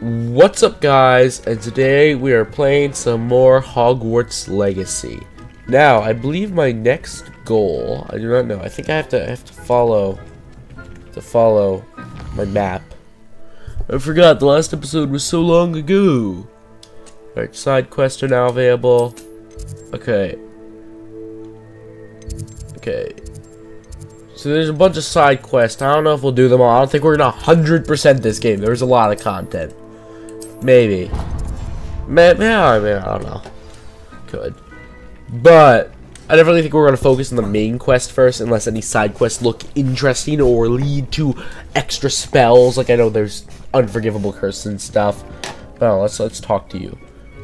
What's up guys, and today we are playing some more Hogwarts Legacy. Now, I believe my next goal, I do not know, I think I have to I have to follow to follow my map. I forgot the last episode was so long ago. Alright, side quests are now available. Okay. Okay. So there's a bunch of side quests. I don't know if we'll do them all. I don't think we're gonna 100% this game. There's a lot of content. Maybe. Maybe, I mean, I don't know. Could. But, I definitely think we're going to focus on the main quest first, unless any side quests look interesting or lead to extra spells. Like, I know there's Unforgivable Curse and stuff. But oh, let's, let's talk to you.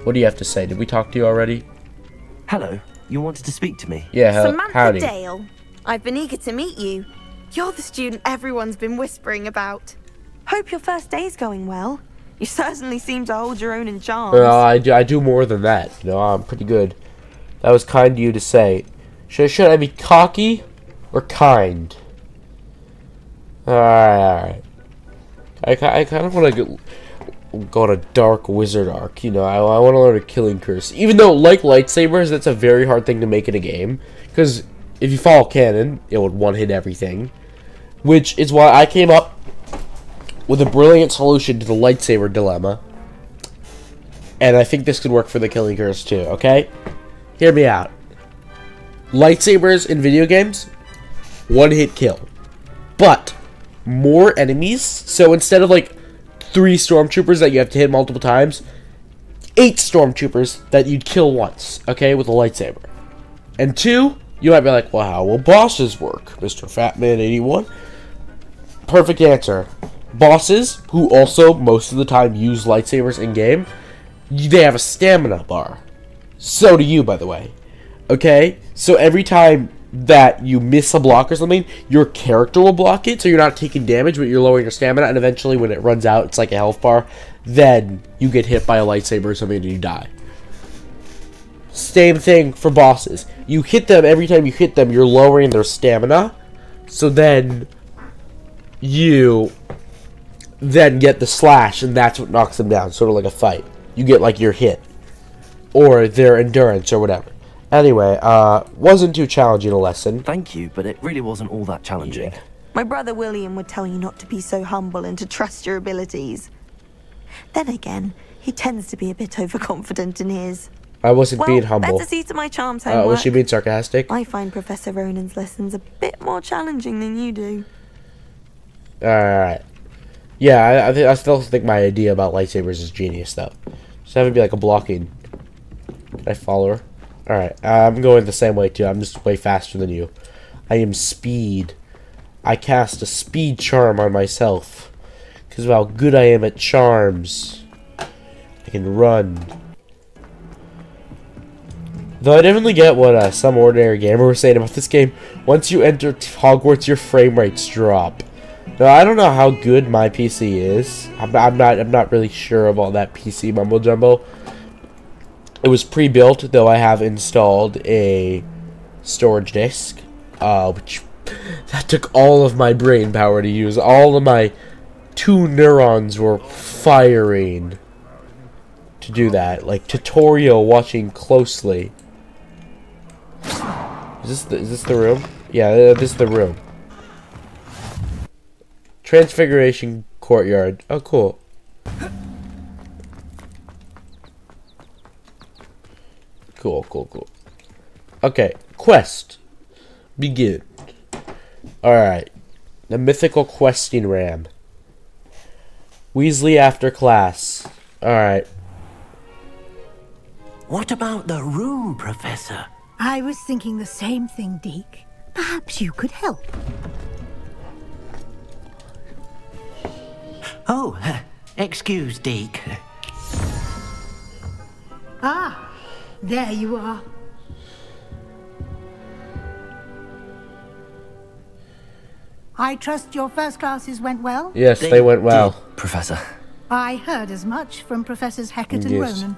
What do you have to say? Did we talk to you already? Hello. You wanted to speak to me? Yeah, Samantha howdy. Dale. I've been eager to meet you. You're the student everyone's been whispering about. Hope your first day's going well. You certainly seem to hold your own in charms. Well, I do, I do more than that. Know, I'm pretty good. That was kind of you to say. Should, should I be cocky or kind? Alright, alright. I, I kind of want to go on a dark wizard arc, you know. I, I want to learn a killing curse. Even though, like lightsabers, that's a very hard thing to make in a game. Because if you follow canon, it would one-hit everything. Which is why I came up with a brilliant solution to the lightsaber dilemma. And I think this could work for the killing curse too, okay? Hear me out. Lightsabers in video games, one hit kill. But more enemies, so instead of like three stormtroopers that you have to hit multiple times, eight stormtroopers that you'd kill once, okay, with a lightsaber. And two, you might be like, well, how will bosses work, Mr. Fatman81? Perfect answer. Bosses, who also most of the time use lightsabers in game, they have a stamina bar. So do you, by the way. Okay? So every time that you miss a block or something, your character will block it, so you're not taking damage, but you're lowering your stamina, and eventually when it runs out, it's like a health bar, then you get hit by a lightsaber or something and you die. Same thing for bosses. You hit them, every time you hit them, you're lowering their stamina, so then you then get the slash, and that's what knocks them down, sort of like a fight. You get like your hit, or their endurance, or whatever. Anyway, uh, wasn't too challenging a lesson. Thank you, but it really wasn't all that challenging. Yeah. My brother William would tell you not to be so humble and to trust your abilities. Then again, he tends to be a bit overconfident in his. I wasn't Well, being humble. better see to my charms Uh, homework. was she being sarcastic? I find Professor Ronen's lessons a bit more challenging than you do. Alright. Yeah, I, I, th- I still think my idea about lightsabers is genius, though. Just have it be like a blocking. I follow her? Alright, I'm going the same way, too. I'm just way faster than you. I am speed. I cast a speed charm on myself. Because of how good I am at charms. I can run. Though I definitely get what uh, some ordinary gamer was saying about this game. Once you enter Hogwarts, your frame rates drop. Now I don't know how good my PC is. I'm, I'm not. I'm not really sure of all that PC mumbo jumbo. It was pre-built, though I have installed a storage disk, uh, which that took all of my brain power to use. All of my two neurons were firing to do that. Like tutorial watching closely. Is this the, is this the room? Yeah, uh, this is the room. Transfiguration Courtyard. Oh, cool. Cool, cool, cool. Okay, quest. Begin. Alright. The mythical questing ram. Weasley after class. Alright. What about the room, Professor? I was thinking the same thing, Deek. Perhaps you could help. Oh, excuse, Deek. Ah, there you are. I trust your first classes went well? Yes, they, went well. did, Professor. I heard as much from Professors Hecat and Yes. Ronen.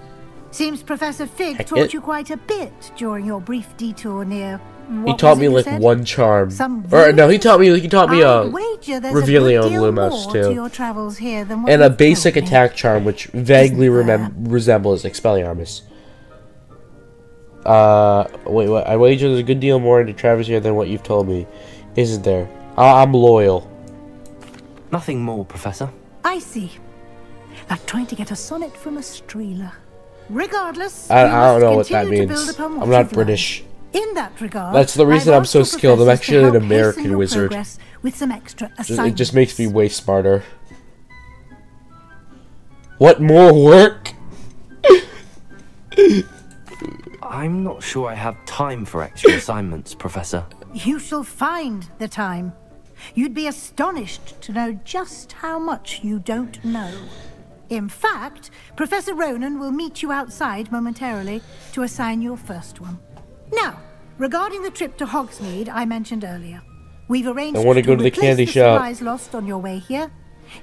Seems Professor Fig Hecat? taught you quite a bit during your brief detour near What He taught me like said? one charm. Some Or no, he taught me he taught me uh Revelio a and Lumos, too. to your travels here than what and a you've basic me. attack charm which vaguely Isn't there? remem- resembles Expelliarmus. Uh, wait, what? I wager there's a good deal more into Travis here than what you've told me, isn't there? I- I'm loyal. Nothing more, Professor. I see. Like trying to get a sonnet from a streeler. Regardless, I, I don't know what that to means. build upon what I'm not you've learned. British. In that regard, That's the reason I've I'm so skilled. I'm actually an American wizard. With some extra Just- assignments. It just makes me way smarter. What more work? I'm not sure I have time for extra assignments, Professor. You shall find the time. You'd be astonished to know just how much you don't know. In fact, Professor Ronen will meet you outside momentarily to assign your first one. Now, regarding the trip to Hogsmeade I mentioned earlier, we've arranged I wanna go to the candy the shop. supplies lost on your way here,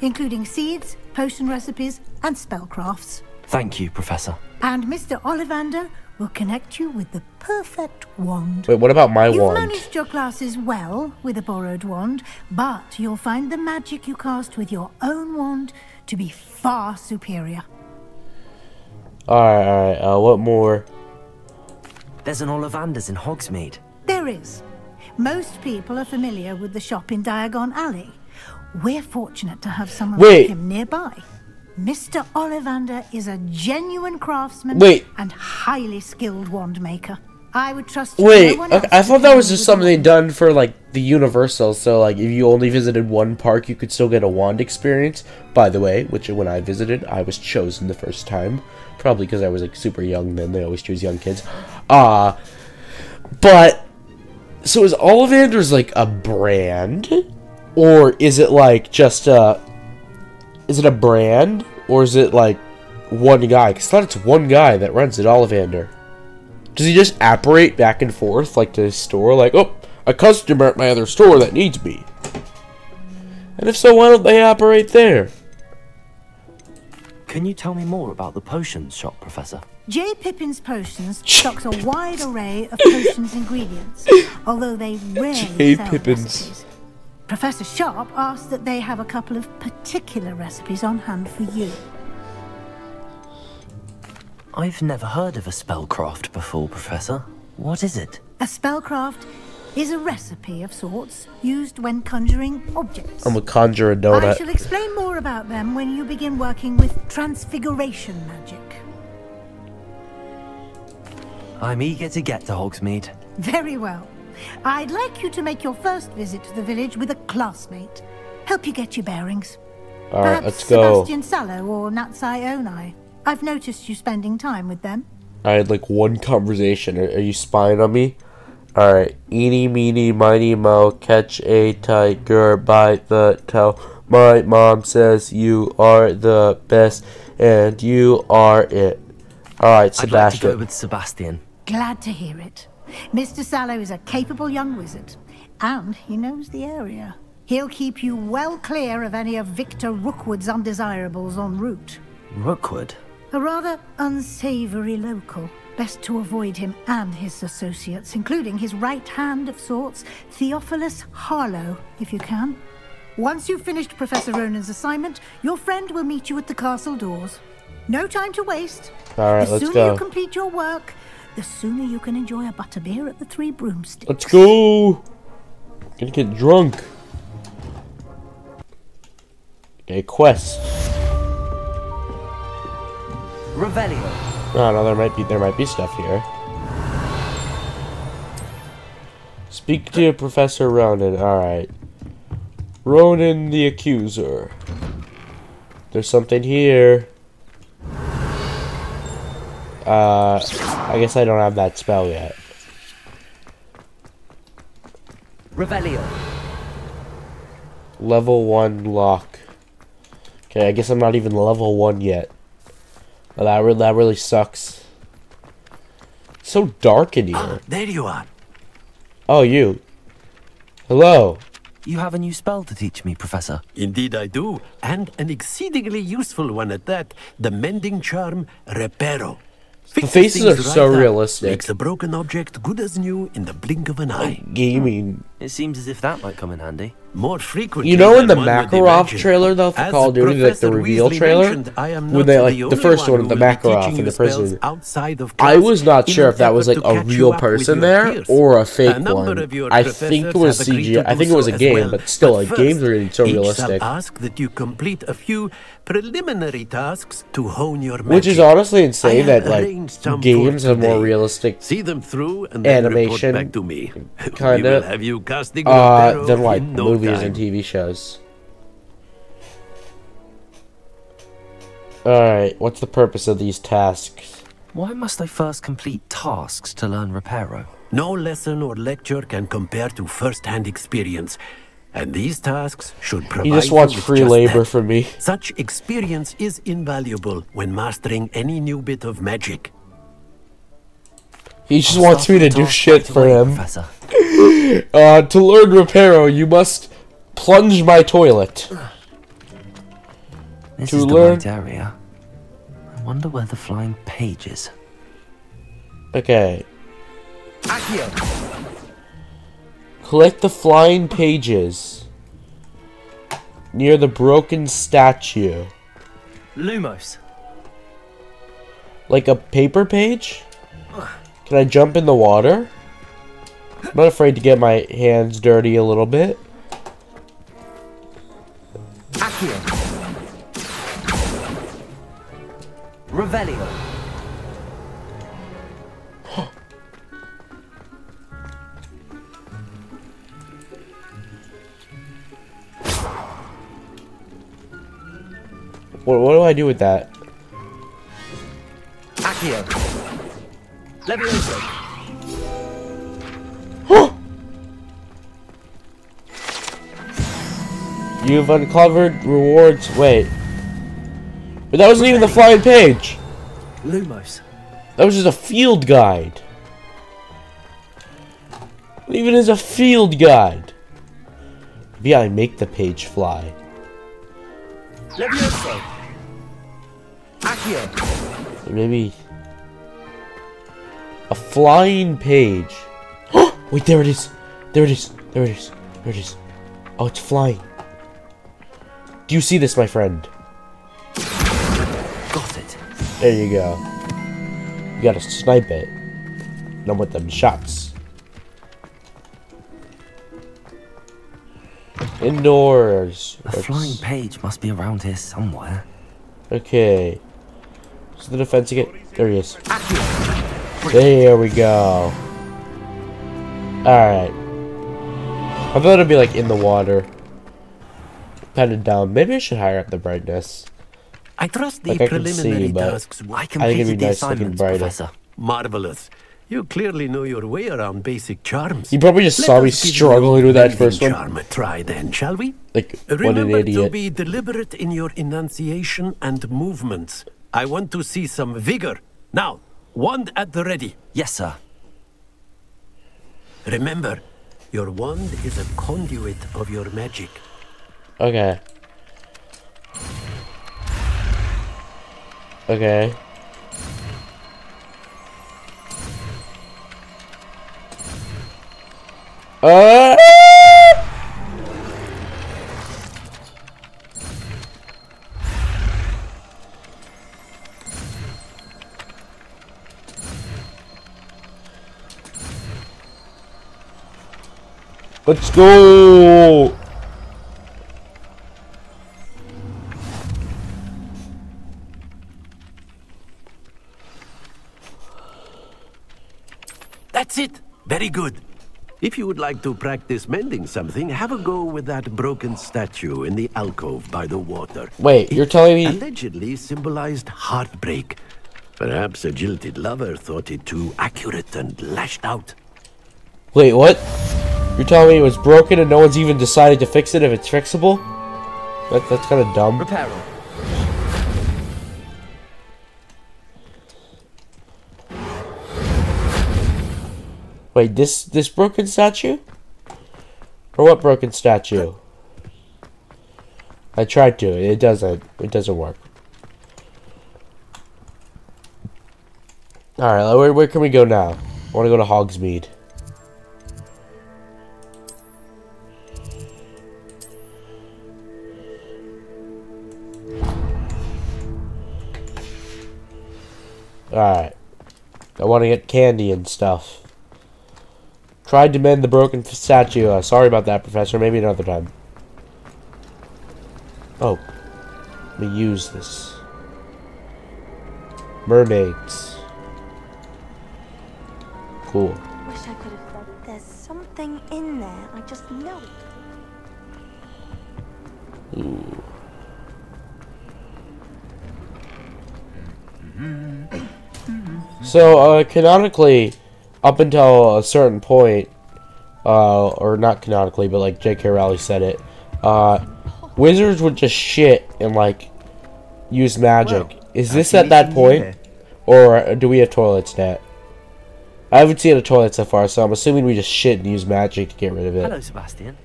including seeds, potion recipes, and spellcrafts. Thank you, Professor. And Mr. Ollivander will connect you with the perfect wand. Wait, what about my You've wand? managed your classes well with a borrowed wand, but you'll find the magic you cast with your own wand to be far superior. Alright, alright, uh, what more? There's an Ollivanders in Hogsmeade. There is. Most people are familiar with the shop in Diagon Alley. We're fortunate to have someone Wait. like him nearby. Mr. Ollivander is a genuine craftsman Wait. and highly skilled wand maker. I would trust Wait, no okay, I thought that was just something done for like the Universal. So like, if you only visited one park, you could still get a wand experience. By the way, which when I visited, I was chosen the first time, probably because I was like super young. Then they always choose young kids. Uh but so is Ollivander's like a brand, or is it like just a? Is it a brand, or is it like one guy? Because I thought it's one guy that runs it, Ollivander. Does he just apparate back and forth like to his store, like, oh, a customer at my other store that needs me? And if so, why don't they operate there? Can you tell me more about the potions shop, Professor? J. Pippin's Potions stocks a wide array of potions ingredients, although they rarely J. sell Pippin's. recipes. Professor Sharp asked that they have a couple of particular recipes on hand for you. I've never heard of a spellcraft before, Professor. What is it? A spellcraft is a recipe of sorts used when conjuring objects. I'm a conjure a I I shall explain more about them when you begin working with transfiguration magic. I'm eager to get to Hogsmeade. Very well. I'd like you to make your first visit to the village with a classmate. Help you get your bearings. Alright, Perhaps let's go. Sebastian Sallow or Natsai Onai. I've noticed you spending time with them. I had like one conversation. Are, are you spying on me? Alright. Eeny, meeny, miny, mo, catch a tiger by the toe. My mom says you are the best, and you are it. Alright, Sebastian. I'd like to go with Sebastian. Glad to hear it. Mr. Sallow is a capable young wizard, and he knows the area. He'll keep you well clear of any of Victor Rookwood's undesirables en route. Rookwood? A rather unsavory local. Best to avoid him and his associates, including his right hand of sorts, Theophilus Harlow, if you can. Once you've finished Professor Ronen's assignment, your friend will meet you at the castle doors. No time to waste. Alright, the let's go. The sooner you complete your work, the sooner you can enjoy a butterbeer at the Three Broomsticks. Let's go! Gonna get drunk. Okay, quest. Revelio. Oh no, there might be there might be stuff here. Speak to Professor Ronen. Alright. Ronan the Accuser. There's something here. Uh, I guess I don't have that spell yet. Revelio. Level 1 lock. Okay, I guess I'm not even level 1 yet. Well, that, re- that really sucks. so dark in here. Ah, there you are. Oh, you. Hello. You have a new spell to teach me, Professor. Indeed, I do. And an exceedingly useful one at that. The mending charm, Reparo. Fixes faces things are so up, realistic. Makes a broken object good as new in the blink of an eye. Gaming. It seems as if that might come in handy. More frequently. You know in the Makarov trailer though for As Call of Duty, like the reveal Weasley trailer, I am when they like the the first one, the Makarov in the prison. outside of I was not sure if that was like a real person there peers. or a fake number one. I think it was CGI. I think it was a game, well. but still, like games are getting so realistic. ask that you complete a few preliminary tasks to hone your magic. Which is honestly insane that like arranged some for games have more realistic See them through and Animation, back to me. we will have you casting uh than like no movies and TV shows. Alright, what's the purpose of these tasks? Why must I first complete tasks to learn Reparo? No lesson or lecture can compare to first-hand experience, and these tasks should provide He just you wants with free just labor that. from me. Such experience is invaluable when mastering any new bit of magic. He just wants me to do shit for him. Uh, to learn Reparo, you must plunge my toilet. This To is the learn- right area. I wonder where the flying page is. Okay. Collect the flying pages near the broken statue. Lumos. Like a paper page? Can I jump in the water? I'm not afraid to get my hands dirty a little bit. Revelio. What, what do I do with that? Accio. Levioso. You've uncovered rewards. Wait. But that wasn't even the flying page. Lumos. That was just a field guide. What even is a field guide? Maybe I make the page fly. Levioso. Accio. Maybe a flying page. Wait, there it is. There it is. There it is. There it is. Oh, it's flying. Do you see this, my friend? Got it. There you go. You gotta snipe it. Not with them shots. Indoors. The flying page must be around here somewhere. Okay. So the defense again. There he is. There we go. Alright. I thought it'd be like in the water. Pended down. Maybe I should higher up the brightness. I trust the Like I can preliminary see, but- tasks. I I think it'd completed be the nice looking assignments, brighter. Professor. Marvelous. You clearly know your way around basic charms. You probably just Let saw me us give you struggling with that first one. charm a try then, shall we? Like, what an Remember to be deliberate in your enunciation and movements. I want to see some vigor. Now, wand at the ready. Yes, sir. Remember, your wand is a conduit of your magic. Okay. Okay. Uh, Let's go! Very good. If you would like to practice mending something, have a go with that broken statue in the alcove by the water. Wait, you're telling me Allegedly symbolized heartbreak. Perhaps a jilted lover thought it too accurate and lashed out. Wait, what? You're telling me it was broken and no one's even decided to fix it if it's fixable? That, that's kind of dumb. Reparo. Wait, this this broken statue? Or what broken statue? I tried to. It doesn't. It doesn't work. Alright, where, where can we go now? I want to go to Hogsmeade. Alright. I want to get candy and stuff. Tried to mend the broken statue. Uh, sorry about that, Professor. Maybe another time. Oh. Let me use this. Mermaids. Cool. Wish I could have said there's something in there. I just know it. Ooh. So, uh, canonically, up until a certain point, uh, or not canonically, but like J.K. Rowling said it, uh, wizards would just shit and like use magic. Well, Is this at that point, here. or do we have toilets yet? I haven't seen a toilet so far, so I'm assuming we just shit and use magic to get rid of it. Hello, Sebastian.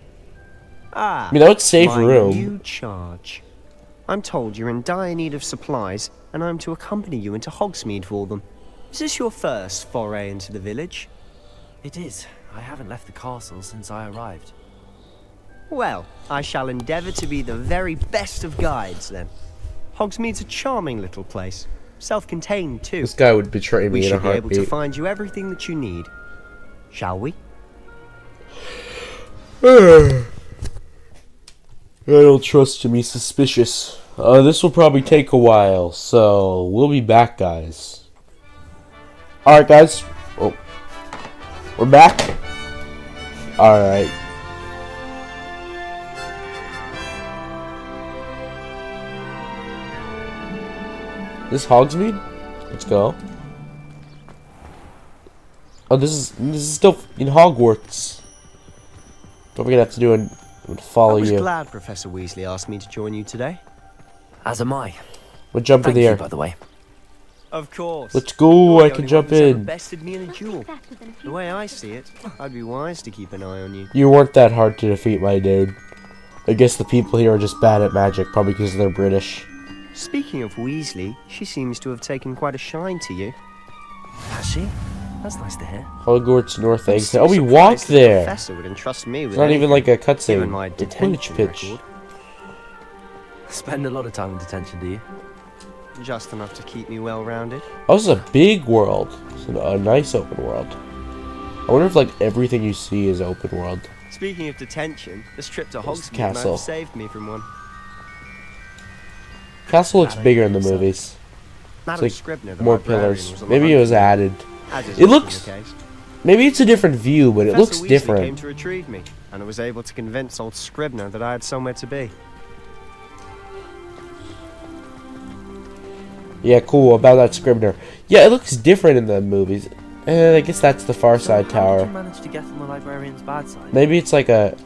Ah, I mean, that would save my room. new charge. I'm told you're in dire need of supplies, and I'm to accompany you into Hogsmeade for them. Is this your first foray into the village? It is. I haven't left the castle since I arrived. Well, I shall endeavour to be the very best of guides then. Hogsmeade's a charming little place, self-contained too. This guy would betray me we in a heartbeat. We should be able to find you everything that you need. Shall we? I don't trust him. He's suspicious. Uh, this will probably take a while, so we'll be back, guys. Alright, guys. Oh. We're back. Alright. This Hogsmeade? Let's go. Oh, this is this is still in Hogwarts. What we're gonna have to do and follow I was you. glad Professor Weasley asked me to join you today. As am I. We'll jump Thank in the you, air. by the way. Of course. Let's go. You're I can jump one who's ever in. bested me in a duel. The way I see it, I'd be wise to keep an eye on you. You weren't that hard to defeat, my dude. I guess the people here are just bad at magic, probably because they're British. Speaking of Weasley, she seems to have taken quite a shine to you. Has she? That's nice to hear. Hogwarts North I'm Exit. still Oh, we walked that the there. Professor would entrust me with It's not even like a cutscene. It's a detention pitch. record. Spend a lot of time in detention, do you? Just enough to keep me well rounded. Oh, this is a big world. It's a- a nice open world. I wonder if like everything you see is open world. Speaking of detention, this trip to Where's the Hogsmeade might castle? have saved me from one. Castle looks Glad bigger in the so. movies. Madam like Scribner, More pillars. was on the Maybe it was added. It looks- Maybe it's a different view, but it looks Weasley came different. to retrieve me, and I was able to convince old Scribner that I had somewhere to be. Yeah, cool. About that Scribner. Yeah, it looks different in the movies. Eh, I guess that's the Far Side How Tower. did you manage to get on the librarian's bad side? Maybe it's like a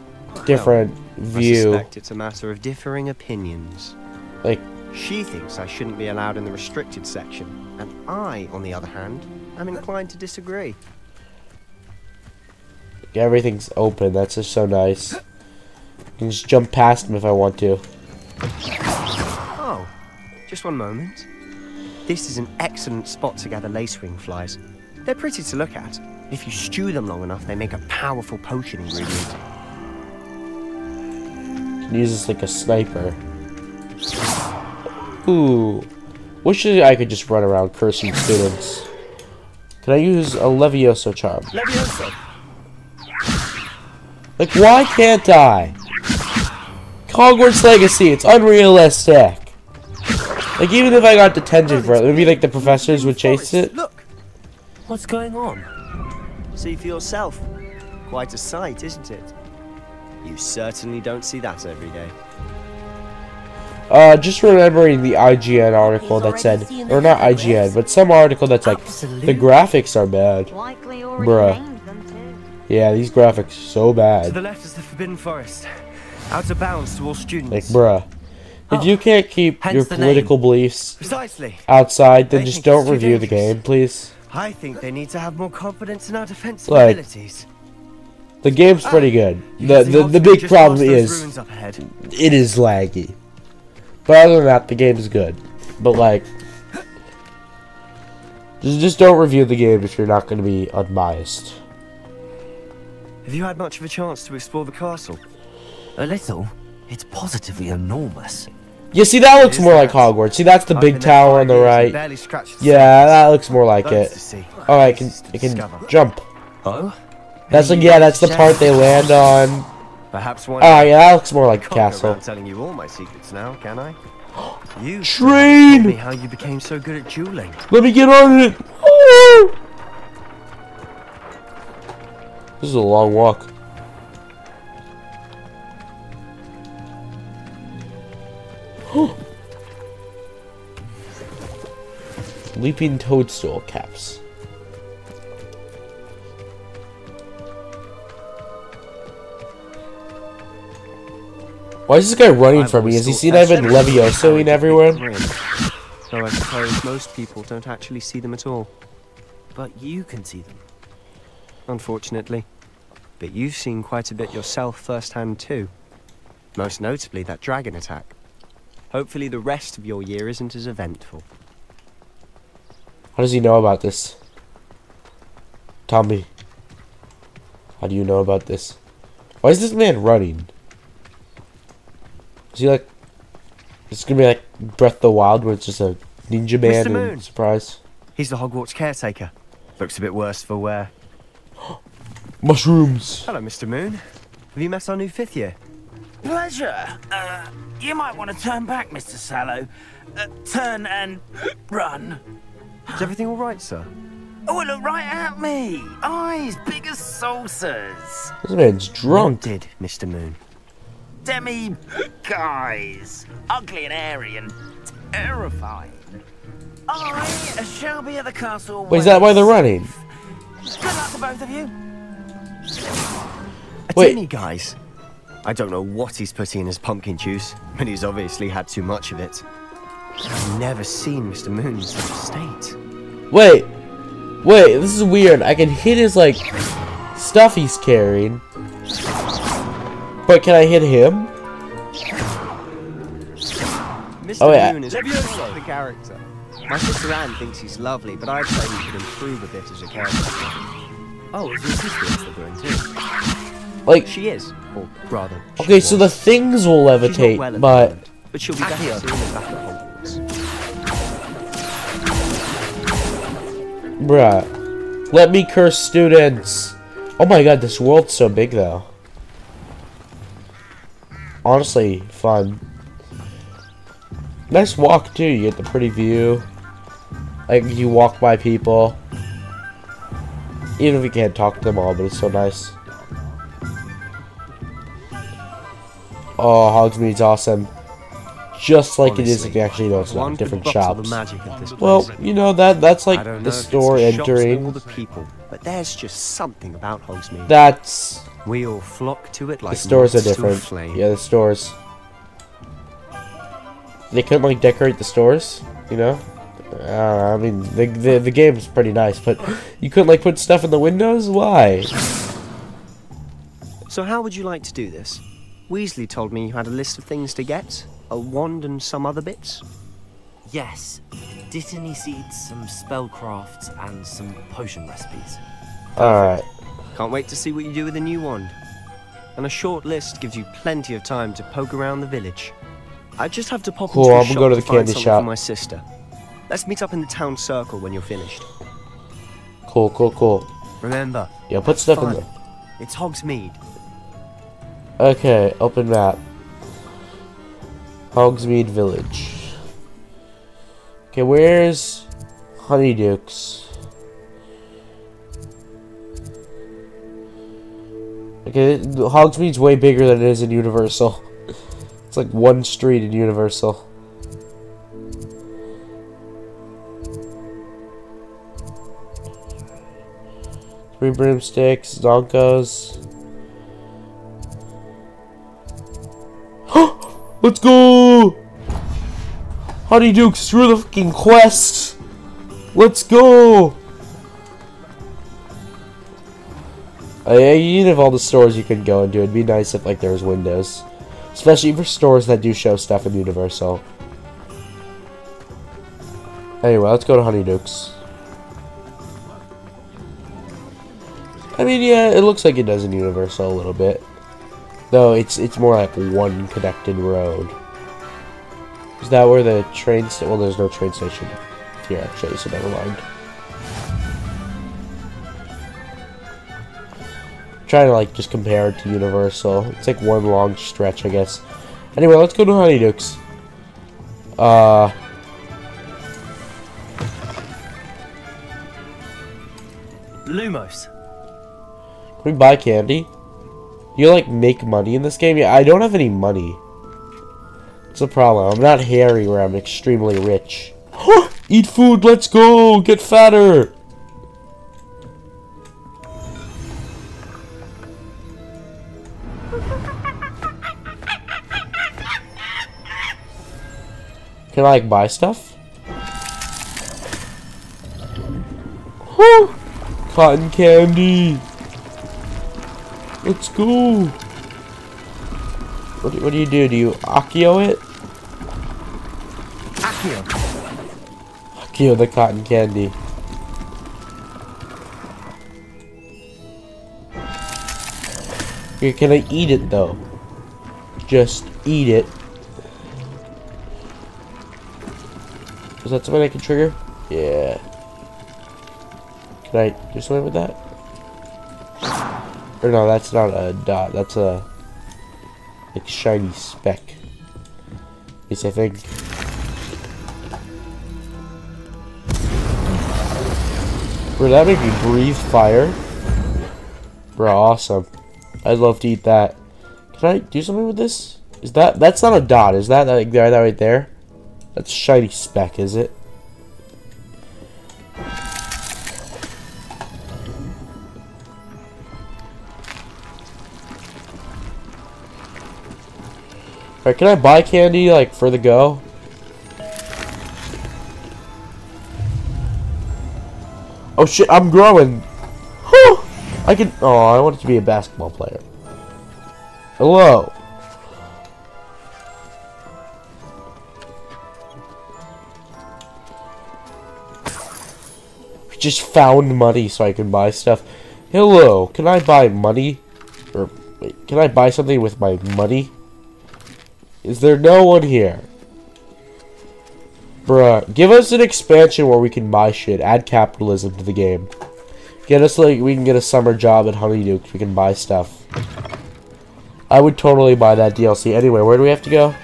different I view. suspect it's a matter of differing opinions. Like, She thinks I shouldn't be allowed in the restricted section, and I, on the other hand, am inclined to disagree. everything's open. That's just so nice. I can just jump past them if I want to. Oh, just one moment. This is an excellent spot to gather lacewing flies. They're pretty to look at. If you stew them long enough, they make a powerful potion ingredient. Can use this like a sniper. Ooh. Wish I could just run around cursing students. Can I use a Levioso charm? Levioso! Like, why can't I? Hogwarts Legacy, it's unrealistic. Like, even if I got detention for it, maybe like the professors would chase it. Look, What's going on? see for yourself. Quite a sight, isn't it? You certainly don't see that every day. Uh, just remembering the IGN article that said, or not IGN, but some article that's like, the graphics are bad. Likely Bruh. named them too. Yeah, these graphics are so To bad. the left is the Forbidden Forest. Out of bounds to all students. Like, bruh. If you can't keep hence your the political beliefs Precisely. outside, then They just don't too review the game, please. I think they need to have more confidence in our defensive Like, abilities. The game's pretty ah, good. The the, the big problem is ruins up ahead. it is laggy. But other than that, the game's good. But like, Just, just don't review the game if you're not going to be unbiased. Have you had much of a chance to explore the castle? A little. It's positively enormous. Yeah, see, that looks is more like? Hogwarts. See, that's the big tower on the right. Barely scratched the Yeah, that looks more like it. to. Oh, I can, Places I can jump. Oh, That's like, yeah, that's the part they land on. perhaps one. Oh, yeah, that looks more like a Can't go castle. telling you all my secrets now, can I? You Train! told me how you became so good at dueling. Let me get on it. Oh! This is a long walk. Leaping toadstool caps. Why is this guy running from me? always Has he seen that I've been everyone had Leviosoing everywhere? grin. Though I suppose most people don't actually see them at all. But you can see them. unfortunately. But you've seen quite a bit yourself firsthand too. Most notably that dragon attack. Hopefully the rest of your year isn't as eventful. How does he know about this? Tommy. How do you know about this? Why is this man running? Is he like... It's gonna be like Breath of the Wild where it's just a ninja man Moon. and surprise. He's the Hogwarts caretaker. Looks a bit worse for wear. Mushrooms! Hello, Mr. Moon. Have you met our new fifth year? Pleasure. Uh, you might want to turn back, Mr. Sallow. Uh, turn and run. Is everything all right, sir? Oh, look right at me. Eyes big as saucers. This man's What drunk. did, Mr. Moon? Demi guys. Ugly and airy and terrifying. I shall be at the castle. Wait, is that why they're running? Good luck to both of you. A Wait. tinny, guys. I don't know what he's putting in his pumpkin juice, but he's obviously had too much of it. I've never seen Mr. Moon in such a state. Wait. Wait, this is weird. I can hit his, like, stuff he's carrying. But can I hit him? Mr. Oh, wait, I- Moon is quite the character. My sister Anne thinks he's lovely, but I'd say he could improve a bit as a character. Oh, is your sister Slytherin too? Like, She is, or rather. okay, so the things will She's levitate, well but... moment, but she'll be better soon and back at Hogwarts. Bruh. Let me curse students. Oh my god, this world's so big though. Honestly, fun. Nice walk too, you get the pretty view. Like, you walk by people. Even if you can't talk to them all, but it's so nice. Oh, Hogsmeade's awesome. Just like it is if you actually know it's not different shops. The magic of this place. Well, you know that that's like the store the entering. the people, but there's just something about Hogsmeade. That's we all flock to it like the stores are different. Yeah, the stores. They couldn't like decorate the stores, you know. Uh, I mean, the, the the game's pretty nice, but you couldn't like put stuff in the windows. Why? So how would you like to do this? Weasley told me you had a list of things to get, a wand and some other bits. Yes. Dittany seeds, some spellcrafts, and some potion recipes. All right. Can't wait to see what you do with the new wand. And a short list gives you plenty of time to poke around the village. I just have to pop Cool, into a I'm gonna shop go to the find candy something shop. for my sister. Let's meet up in the town circle when you're finished. Cool, cool, cool. Remember, Yeah, put stuff in there. It's Hogsmeade. Okay, open map. Hogsmeade Village. Okay, where's Honeydukes? Okay, Hogsmeade's way bigger than it is in Universal. It's like one street in Universal. Three broomsticks, Zonko's. Let's go! Honeydukes through the fucking quest! Let's go! I mean, even if all the stores you could go into, it'd be nice if like there was windows. Especially for stores that do show stuff in Universal. Anyway, let's go to Honeydukes. I mean, yeah, it looks like it does in Universal a little bit. Though it's it's more like one connected road. Is that where the train sta- well there's no train station here actually, so never mind. trying to like just compare it to Universal. It's like one long stretch, I guess. Anyway, let's go to Honeydukes. Uh Lumos. Can we buy candy? You like make money in this game? Yeah, I don't have any money. It's a problem. I'm not hairy where I'm extremely rich. Eat food, let's go! Get fatter! Can I like buy stuff? Whew! Cotton candy! Let's go! What do, what do you do? Do you Accio it? Accio. Akio the cotton candy. Here, can I eat it though? Just eat it. Is that something I can trigger? Yeah. Can I do something with that? Or no, that's not a dot. That's a like shiny speck. Least I think. Bro, that make me breathe fire. Bro, awesome. I'd love to eat that. Can I do something with this? Is that that's not a dot? Is that like that right there? That's shiny speck, is it? Alright, can I buy candy, like, for the go? Oh shit, I'm growing! Whew! I can- oh, I wanted to be a basketball player. Hello! Just found money so I can buy stuff. Hello, can I buy money? Or, wait, can I buy something with my money? Is there no one here? Bruh, give us an expansion where we can buy shit. Add capitalism to the game. Get us like we can get a summer job at Honeyduke. We can buy stuff. I would totally buy that DLC. Anyway, where do we have to go?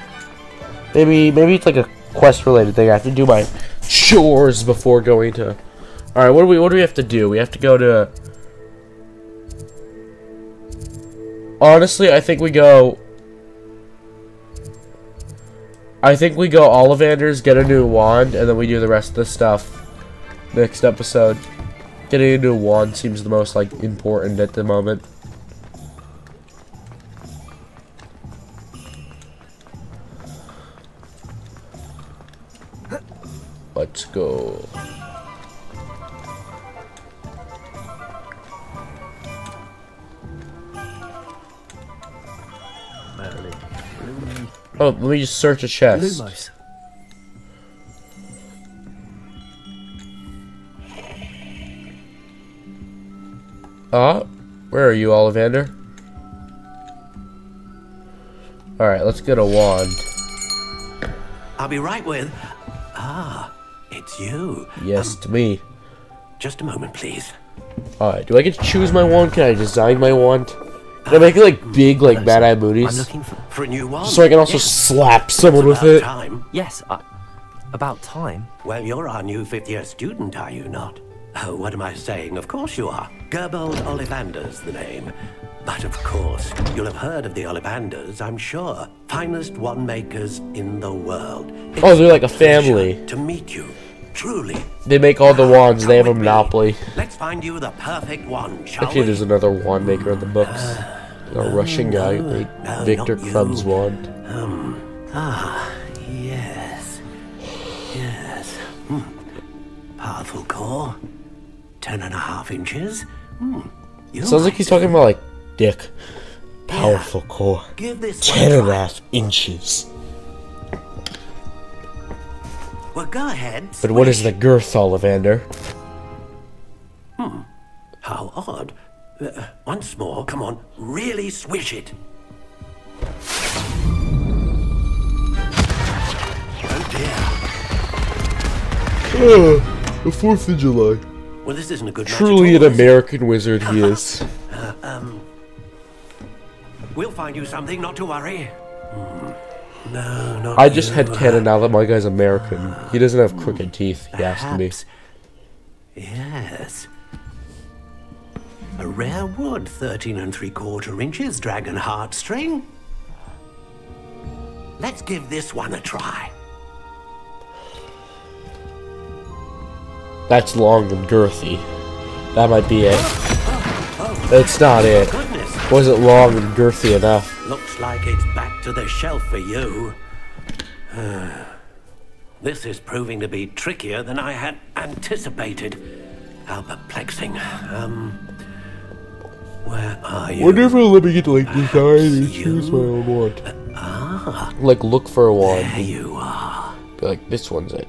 Maybe maybe it's like a quest related thing. I have to do my chores before going to. All right, what do we what do we have to do? We have to go to. Honestly, I think we go I think we go Ollivanders, get a new wand, and then we do the rest of the stuff next episode. Getting a new wand seems the most, like, important at the moment. Let's go. Oh, let me just search a chest. Lumos. Ah, where are you, Ollivander? Alright, let's get a wand. I'll be right with. Ah, it's you. Yes, to me. Just a moment, please. Alright, do I get to choose my wand? Can I design my wand? Can I make it like big, like Mad Eye I'm looking for. For a new one. So I can also Yes. slap someone with it? time. Yes, I, about time. Well, you're our new fifth year student, are you not? Oh, what am I saying? Of course you are. Gerbold Ollivander's the name. But of course, you'll have heard of the Ollivanders, I'm sure. Finest wand makers in the world. Oh, they're like a family. To meet you. Truly. They make all the wands, they have a me. monopoly. Let's find you the perfect one, shall Actually, we? there's another wand maker in the books. A Russian guy, no, made no, Viktor. Krum's wand. Ah, yes. Yes. Hmm. Powerful core. Ten and a half inches. Hmm. Sounds like he's talking about like dick. Powerful core. Give this Ten and a half inches. Well, go ahead. But what is swish. the girth, Ollivander? How odd. Uh, once more, come on, really swish it. Oh dear. the 4th of July. Well, this isn't a good Truly an American wizard he is. uh, um, we'll find you something, not to worry. No, not I just you. had that my guy's American. He doesn't have crooked teeth, he has to be. Yes. A rare wood, 13 and 3 quarter inches, dragon heartstring. Let's give this one a try. That's long and girthy. That might be it. Oh, oh, oh. That's not it. Wasn't long and girthy enough. Looks like it's back to the shelf for you. this is proving to be trickier than I had anticipated. How perplexing. Um, where are you? Wonder if it'll let me get to like design and choose my own wand. Uh, ah. Like look for a wand. There you are. Be like this one's it.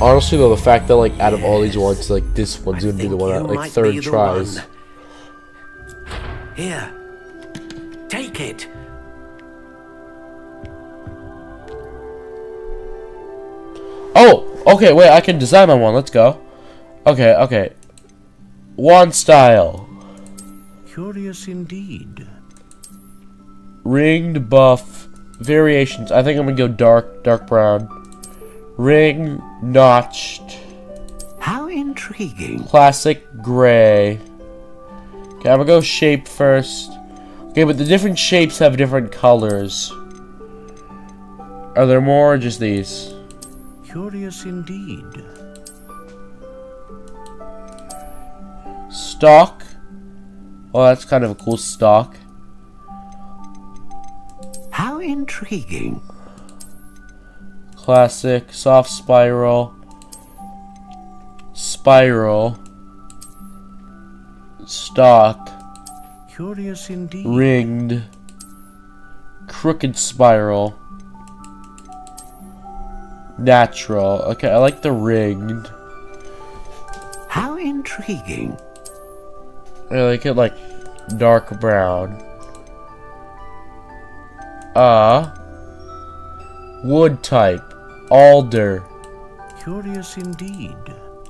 Honestly though, the fact that like out of all these ones, like this one's I gonna be the one at like third be tries. one. Here. Take it. Oh! Okay, wait, I can design my one. Let's go. Okay, okay. Wand style. Curious indeed. Ringed buff. Variations. I think I'm gonna go dark, dark brown. Ring notched. How intriguing. Classic gray. Okay, I'm gonna go shape first. Okay, but the different shapes have different colors. Are there more or just these? Curious indeed. Stock. Well, that's kind of a cool stock. How intriguing. Classic, soft spiral, spiral, stock, Curious indeed. ringed, crooked spiral, natural. Okay, I like the ringed. How intriguing. I like it like dark brown. Uh, wood type, alder, Curious indeed.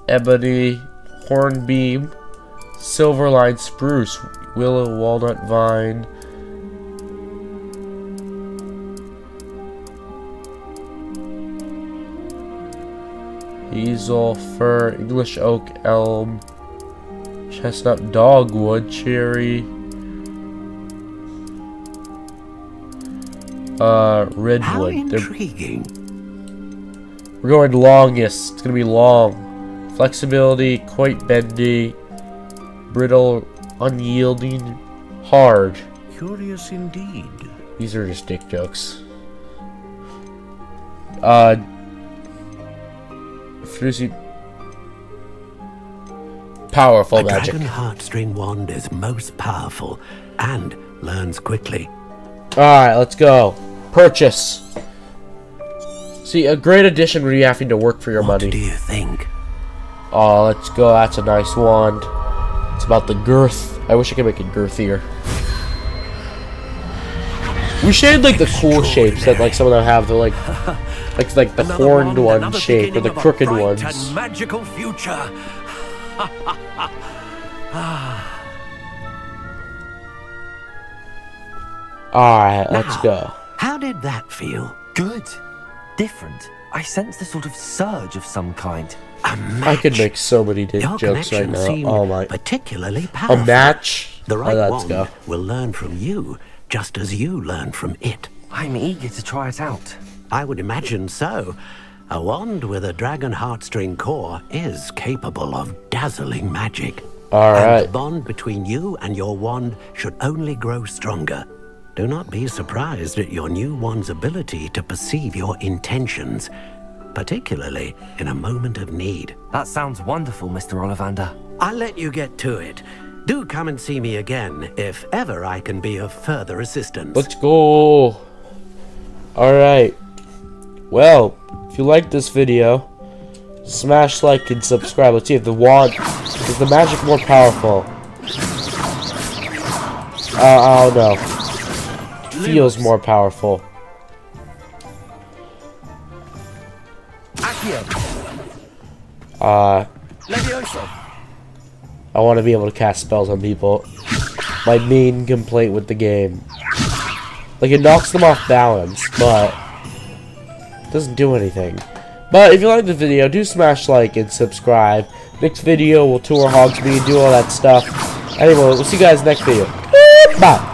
ebony, hornbeam, silver lime spruce, willow, walnut, vine. Hazel, fir, English oak, elm, chestnut, dogwood, cherry, uh, How redwood. They're intriguing. we're going longest. It's gonna be long. Flexibility, quite bendy, brittle, unyielding, hard. Curious indeed. These are just dick jokes. Uh, Fruity. Powerful A magic. dragon heartstring wand is most powerful and learns quickly. Alright, let's go. Purchase. See, a great addition when you having to work for your What money. do you think? Oh, let's go. That's a nice wand. It's about the girth. I wish I could make it girthier. We should like the cool shapes that like some of them have. The like, like like the Another horned wand, one shape or the crooked ones. and magical future. Alright, let's go. How did that feel? Good. Different. I sense a sort of surge of some kind. A match. I could make so many dick Your jokes right connection now. seemed Oh my. particularly A match? The right oh, let's wand go. will learn from you, just as you learn from it. I'm eager to try it out. I would imagine so. A wand with a dragon heartstring core is capable of dazzling magic. And the bond between you and your wand should only grow stronger. Do not be surprised at your new wand's ability to perceive your intentions, particularly in a moment of need. That sounds wonderful, Mr. Ollivander. I'll let you get to it. Do come and see me again if ever I can be of further assistance. Let's go. Alright. Well, if you like this video, smash like and subscribe. Let's see if the wand, Is the magic more powerful? Uh, I don't know. Feels more powerful. Uh, I want to be able to cast spells on people. My main complaint with the game. Like, it knocks them off balance, but doesn't do anything. But if you like the video, do smash like and subscribe. Next video, we'll tour Hogsmeade, do all that stuff. Anyway, we'll see you guys next video. Bye!